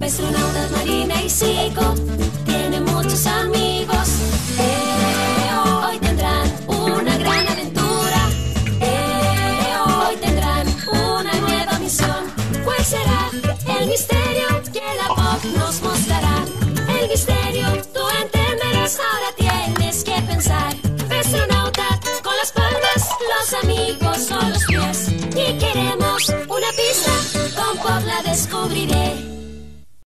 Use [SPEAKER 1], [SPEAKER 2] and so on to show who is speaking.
[SPEAKER 1] Astronautas Marina y Zico tiene muchos amigos. Eh, hoy tendrán una gran aventura. Eh, hoy tendrán una nueva misión. ¿Cuál será el misterio que la pop nos mostrará? El misterio tú entenderás, ahora tienes que pensar. Astronauta con las palmas, los amigos son los pies. Y queremos una pista, con pop la descubriré.